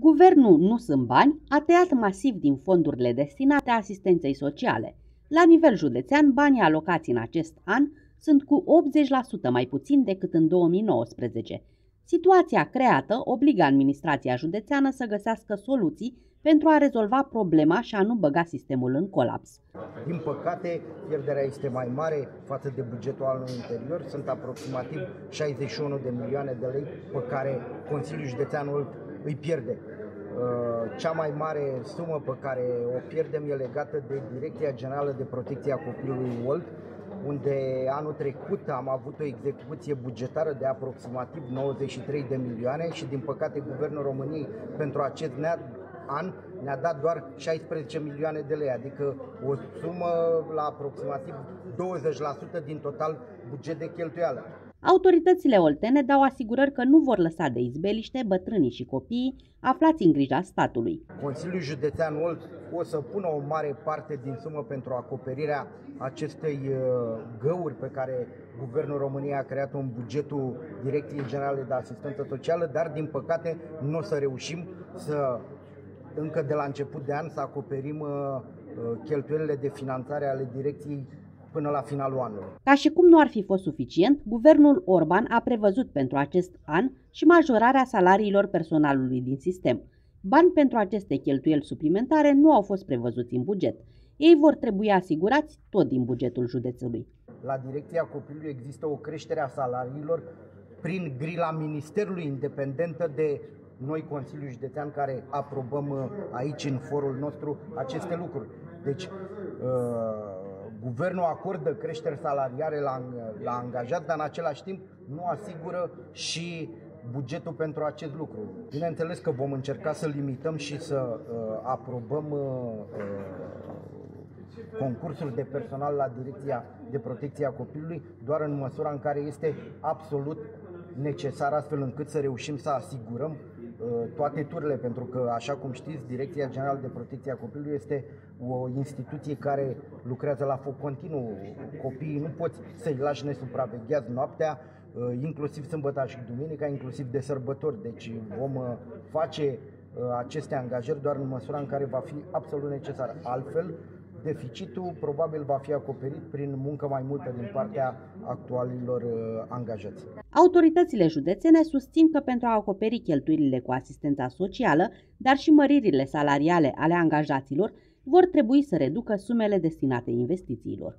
Guvernul Nu sunt bani a tăiat masiv din fondurile destinate asistenței sociale. La nivel județean, banii alocați în acest an sunt cu 80% mai puțin decât în 2019. Situația creată obligă administrația județeană să găsească soluții pentru a rezolva problema și a nu băga sistemul în colaps. Din păcate, pierderea este mai mare față de bugetul anului interior. Sunt aproximativ 61 de milioane de lei pe care Consiliul Județeanul îi pierde. Uh, cea mai mare sumă pe care o pierdem e legată de Direcția Generală de Protecție a Copilului WOLD, unde anul trecut am avut o execuție bugetară de aproximativ 93 de milioane și din păcate Guvernul României pentru acest an ne-a dat doar 16 milioane de lei, adică o sumă la aproximativ 20% din total buget de cheltuială. Autoritățile oltene dau asigurări că nu vor lăsa de izbeliște bătrânii și copiii aflați în grija statului. Consiliul Județean Olt o să pună o mare parte din sumă pentru acoperirea acestei uh, găuri pe care Guvernul României a creat-o în bugetul Direcției Generale de Asistență Socială, dar din păcate nu o să reușim să încă de la început de an să acoperim uh, uh, cheltuielile de finanțare ale direcției până la finalul anului. Ca și cum nu ar fi fost suficient, guvernul Orban a prevăzut pentru acest an și majorarea salariilor personalului din sistem. Bani pentru aceste cheltuieli suplimentare nu au fost prevăzuți în buget. Ei vor trebui asigurați tot din bugetul județului. La direcția copilului există o creștere a salariilor prin grila Ministerului independentă de noi, Consiliul Județean, care aprobăm uh, aici în forul nostru aceste lucruri. Deci, uh, guvernul acordă creșteri salariare la, la angajat, dar în același timp nu asigură și bugetul pentru acest lucru. Bineînțeles că vom încerca să limităm și să uh, aprobăm uh, uh, concursul de personal la Direcția de Protecție a Copilului doar în măsura în care este absolut necesar astfel încât să reușim să asigurăm Uh, toate turile, pentru că, așa cum știți, Direcția Generală de Protecție a Copilului este o instituție care lucrează la foc continuu. Copiii nu poți să-i lași nesupravegheați noaptea, uh, inclusiv sâmbătă și duminica, inclusiv de sărbători. Deci vom uh, face aceste angajări doar în măsura în care va fi absolut necesar. Altfel, deficitul probabil va fi acoperit prin muncă mai multă din partea actualilor uh, angajați. Autoritățile județene susțin că pentru a acoperi cheltuielile cu asistența socială, dar și măririle salariale ale angajaților, vor trebui să reducă sumele destinate investițiilor.